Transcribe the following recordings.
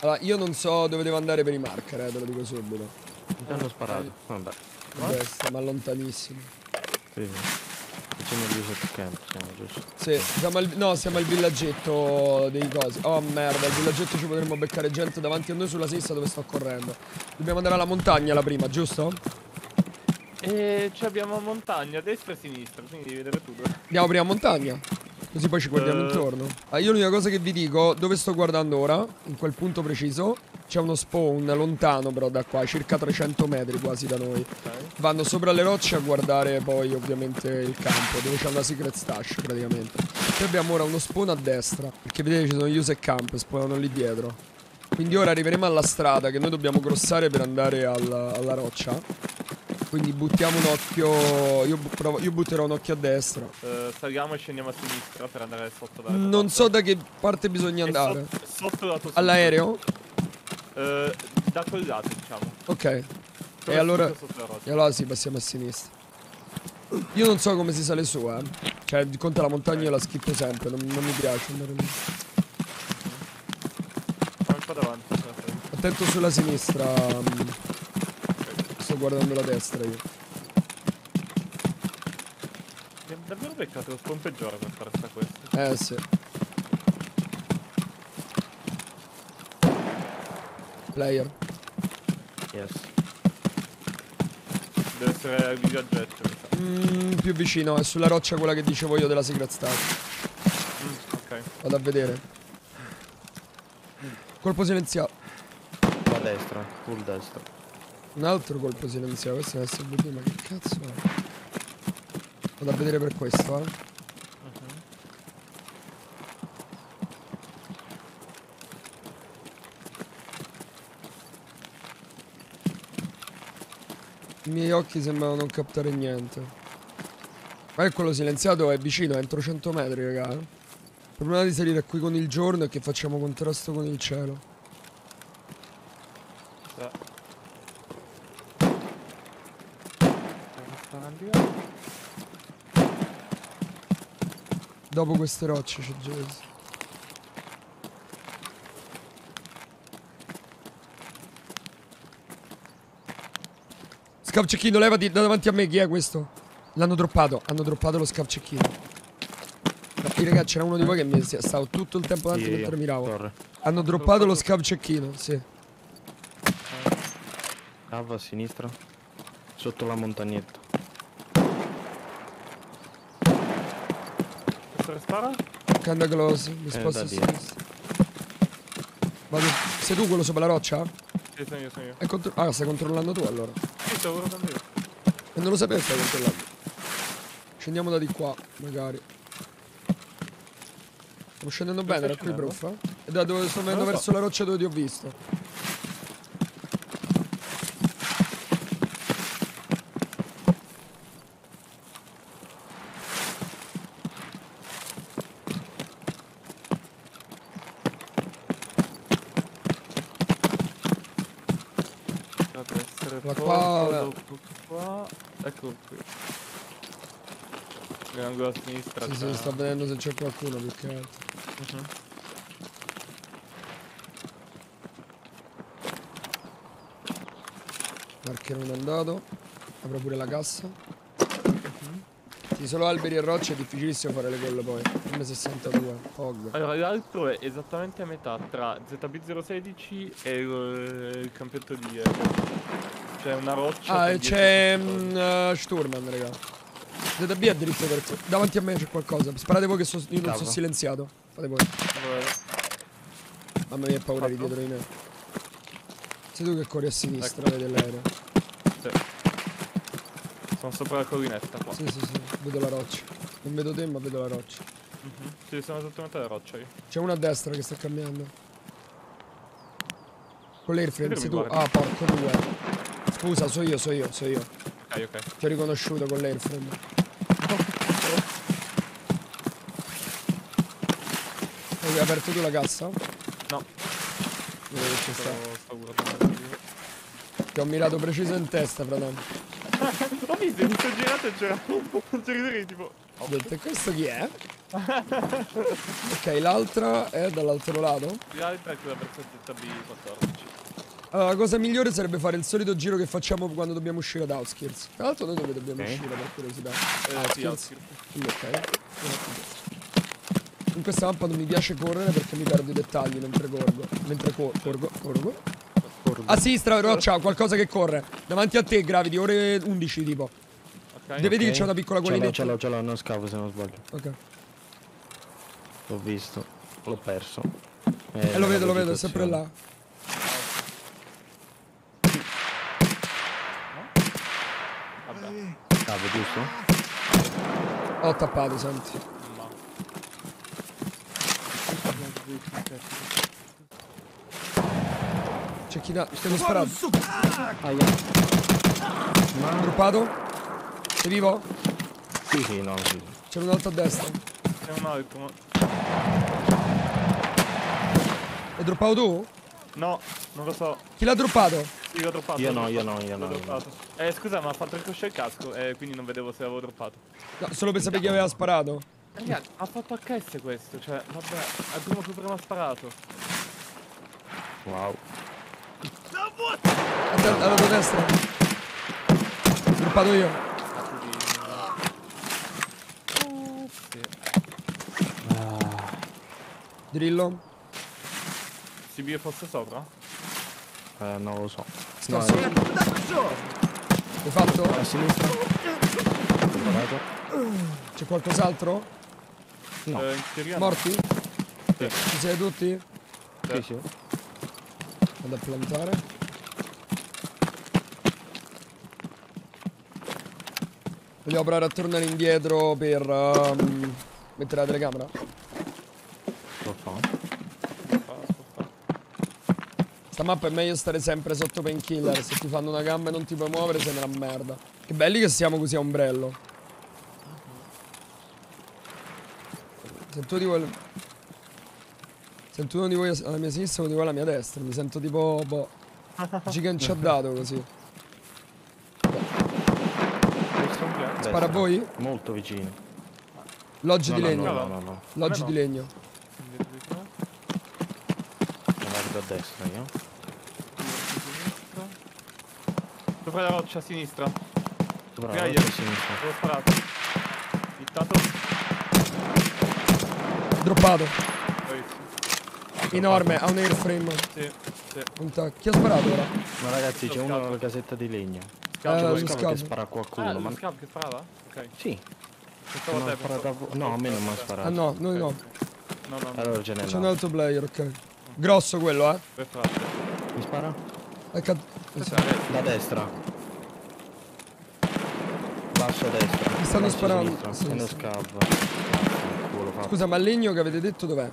Allora, io non so dove devo andare per i marker, eh, te lo dico subito. Mi hanno sparato. Vabbè. A destra, ma lontanissimo. Sì, sì. Facciamo il user camp, siamo giusto. Sì, siamo al, no, siamo al villaggetto dei cosi. Oh merda, al villaggetto ci potremmo beccare gente davanti a noi sulla sinistra dove sto correndo. Dobbiamo andare alla montagna la prima, giusto? E ci abbiamo montagna, destra e sinistra, quindi devi vedere tu. Andiamo prima a montagna. Così poi ci guardiamo Eh. intorno. Ah, io l'unica cosa che vi dico, dove sto guardando ora, in quel punto preciso, c'è uno spawn lontano però da qua, circa 300 metri quasi da noi. Ok. Vanno sopra le rocce a guardare poi ovviamente il campo, dove c'è una secret stash praticamente. Poi abbiamo ora uno spawn a destra, perché vedete ci sono use e camp, spawnano lì dietro. Quindi ora arriveremo alla strada che noi dobbiamo crossare per andare al- alla roccia. Quindi buttiamo un occhio, io, provo- io butterò un occhio a destra. Eh, saliamo e scendiamo a sinistra per andare sotto tua Non parte. so da che parte bisogna È andare. Sotto, sotto la tua All'aereo? Eh, da quel lato, diciamo. Ok. Dove E allora, sotto e allora sì, passiamo a sinistra. Io non so come si sale su, eh. Cioè, di conto la montagna io la schippo sempre, non, non mi piace andare lì. Siamo qua davanti. Attento sulla sinistra. Sto guardando la destra io. Ha davvero beccato lo spawn peggiore per fare sta questa. Eh sì. Player. Yes. Deve essere il sa. Mm, più vicino, è sulla roccia quella che dicevo io della Secret Star. Mm, ok. Vado a vedere. Colpo silenziato. A destra, full destra. Un altro colpo silenziato, questo è un SVD, ma che cazzo è? Vado a vedere per questo, eh. I miei occhi sembrano non captare niente. Ma è quello silenziato è vicino, è entro 100 metri, raga. eh. Il problema di salire qui con il giorno è che facciamo contrasto con il cielo. Sa. Devo stare al di là. Dopo queste rocce c'è Jason. Scav cecchino, levati da davanti a me, chi è questo? L'hanno droppato, hanno droppato lo scav cecchino. I ragazzi, c'era uno di voi che mi è stato tutto il tempo davanti Sì, mentre miravo. Torre. Hanno droppato lo scav cecchino, sì. Cava a sinistra. Sotto la montagnetta. Spara? Kinda close, mi Eh, sposto da a sinistra. Vado. Sei tu quello sopra la roccia? Sì, sono io, sono io. Contro- ah, stai controllando tu allora. Sì, stavo guardando io. E non lo sapevo stai controllando. Scendiamo da di qua, magari. Stiamo scendendo bene, era qui prof? eh? E da dove sto venendo so. verso la roccia dove ti ho visto. Ma poco qua- qua. Eccolo qui. Nell'angolo a sinistra. Sì, sì, sto vedendo se c'è qualcuno più che altro. Mhm. Marcher non è andato. Apro pure la cassa. Sì, solo alberi e rocce è difficilissimo fare le gol poi. M62, Pog. Allora, l'altro è esattamente a metà tra ZB016 e il, il campetto di. C'è una roccia. Ah, c'è eh, Sturman, raga. ZB è dritto per Davanti a me c'è qualcosa. Sparate voi che so- io non sono silenziato. Fate voi. Mamma mia, ho paura di dietro di me. Sei tu che corri a sinistra, Ecco. vedi l'aereo. Sì. Sono sopra la collinetta qua. Sì, sì, sì, vedo la roccia. Non vedo te, ma vedo la roccia. Mhm. Sì, sono esattamente alla roccia io. C'è uno a destra che sta cambiando. Con l'airframe, sei tu. guardi. Ah, porco due. Scusa, so io, so io, so io. Ok, ok. Ti ho riconosciuto con l'airframe. Hai aperto tu la cassa? No, Vedo che ci sta. sto, sto. Ti ho mirato preciso in testa, fratello. Ho visto, mi sono girato e c'era. Non c'eri lì, tipo. Ho detto, questo chi è? ok, l'altra è dall'altro lato. L'altra è quella verso ZB14. Allora, la cosa migliore sarebbe fare il solito giro che facciamo quando dobbiamo uscire da Outskirts. Tra l'altro noi dove dobbiamo Ok. uscire per curiosità? Eh, sì, Outskirts. Outskirts. Quindi ok. In questa mappa non mi piace correre perché mi perdo i dettagli mentre corgo. Mentre cor- corgo, corgo. A sinistra, roccia, qualcosa che corre. Davanti a te, Gravity, ore 11 tipo. Ok. Devi- Vedi che c'è una piccola collinetta? ce l'ho, ce l'ho, non scavo se non sbaglio. Ok. L'ho visto. L'ho perso. E Eh, lo vedo, lo vedo, è sempre là. Vabbè. Scavo, giusto? Ho tappato, senti. C'è chi da... Stiamo sparando. Aia. Droppato? Sei vivo? Sì, sì, no, sì. C'è un altro a destra. C'è un altro. ma- Hai droppato tu? No, non lo so. Chi l'ha droppato? Io l'ho droppato. Io no, io no, io no. Eh, scusa, ma ha fatto ricoscere il casco, eh, quindi non vedevo se avevo droppato. No, solo per sapere chi aveva sparato. Ragazzi, ha fatto HS questo, cioè, vabbè, al primo super ha sparato. Wow. Attento, alla tua destra. Droppato io. Drillo. CB fosse sopra? Eh, non lo so. Sto No, L'hai fatto? a sinistra. C'è qualcos'altro? No. Eh, in teoria Morti? Sì. Ci siete tutti? Sì, sì. Vado a plantare. Vogliamo provare a tornare indietro per ehm, mettere la telecamera? Sta mappa è meglio stare sempre sotto painkiller. Se ti fanno una gamba e non ti puoi muovere, sei nella merda. Che belli che siamo così a ombrello. Sento di voi. Sento uno di voi alla mia sinistra uno di voi alla mia destra. Mi sento tipo. Boh. Giganciadato così. Spara a voi? Molto vicino. Loggi No, di no, legno. no, no, no, no. Loggi no. di legno. Guardo a destra io. Sopra la roccia a sinistra. Bravo, Gaia. a sinistra. L'ho sparato. Hittato. Droppato. Enorme. Ha un airframe. Sì, sì. Un tac. Chi ha sparato ora? Ma ragazzi c'è uno nella casetta di legno. Scavo, Eh, scavo scavo. che spara a qualcuno, Ah, ma... lo scavo che sparava? Ok. Sì, non a ha te. sparato a pensavo- vo- No, a me non mi ha sparato. Ah no, noi no. No, no, no. Allora ce n'è C'è un altro player, ok. Grosso quello, eh. Per frate. Mi spara? È Da destra. Basso a destra. Mi stanno basso sparando. sinistra. Sì, sì. scav. Culo fa. Scusa, ma il legno che avete detto dov'è?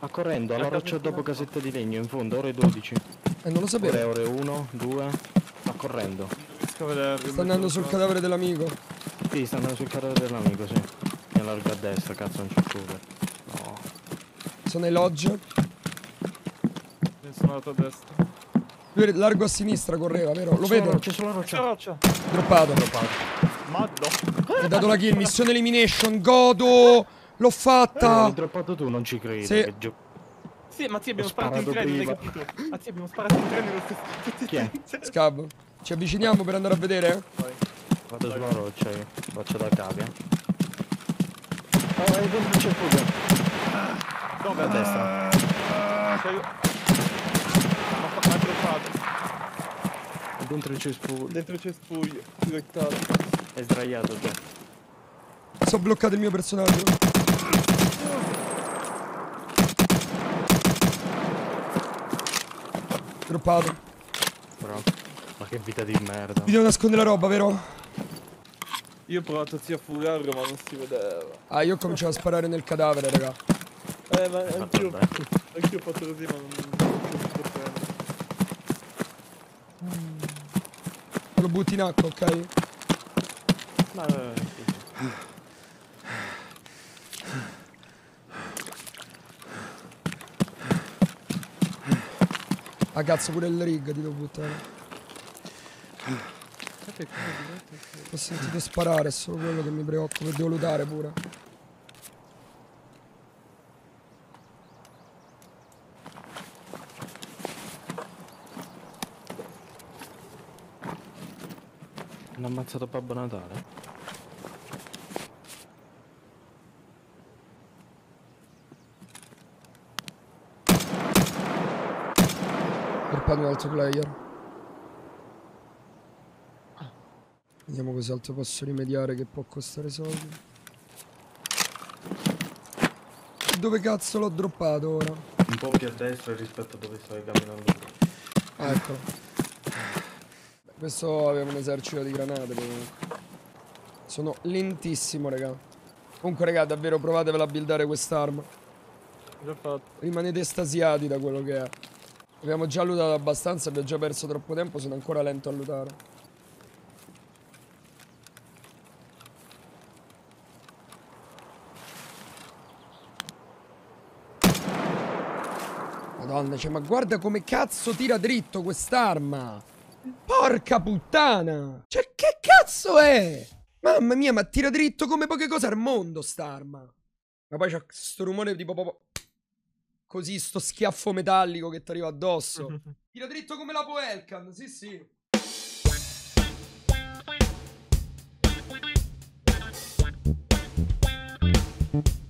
Ma correndo, alla La roccia dopo casetta di legno, in fondo, ore 12. Eh, non lo Ore, sapevo. ore 1, 2. Correndo. Sta andando sul cadavere dell'amico. Sì, sta andando sul carro dell'amico, sì. Mi allargo a destra, cazzo non c'è cover. No. Sono ai lodge. Sono andato a destra. Lui è largo a sinistra correva, vero? Lo vedo. roccia, C'è roccia. la roccia. Droppato. Maddo. Ho dato la kill. Missione elimination. Godo. L'ho Ah, fatta. l'hai droppato tu, non ci credo. Sì. che gio- Sì, ma sì, abbiamo Ho sparato in sparato tre, non hai capito? Ma sì, abbiamo sparato in tre nello stesso. Chi è? Scab. Ci avviciniamo per andare a vedere? Vai. Vado sulla roccia io. Faccio da cavia. Ah, e dentro c'è fuga. Dove? A destra. Sei... Ma fa-. E dentro c'è spugo. Dentro c'è spuglio. Direttato. È sdraiato già. È bloccato il mio personaggio. Droppato. Bravo. Ma che vita di merda. Vi devo nascondere la roba, vero? Io ho provato a fugarlo, ma non si vedeva. Ah, io ho cominciato a sparare nel cadavere, raga. Eh, ma anch'io, anch'io ho fatto così, ma non. Lo butti in acqua, ok? Ma, eh, sì, sì. Ah, cazzo, pure il rig ti devo buttare. Ho sentito sparare, è solo quello che mi preoccupa, e devo lutare pure. Hanno ammazzato Babbo Natale? Per un altro player. Vediamo cos'altro posso rimediare che può costare soldi. Dove cazzo l'ho droppato ora? Un po' più a destra rispetto a dove stai camminando. Ah, ecco. Beh, questo aveva un esercito di granate comunque. Sono lentissimo, raga. Comunque, raga, davvero provatevela a buildare quest'arma. Già fatto. Rimanete estasiati da quello che è. Abbiamo già lootato abbastanza, abbiamo già perso troppo tempo, sono ancora lento a lootare. Madonna, cioè, ma guarda come cazzo tira dritto quest'arma. Porca puttana. Cioè, che cazzo è? Mamma mia, ma tira dritto come poche cose al mondo quest'arma! Ma poi c'è questo rumore tipo... Popo... Così, sto schiaffo metallico che ti arriva addosso. tira dritto come la Poelcan, sì sì. Thank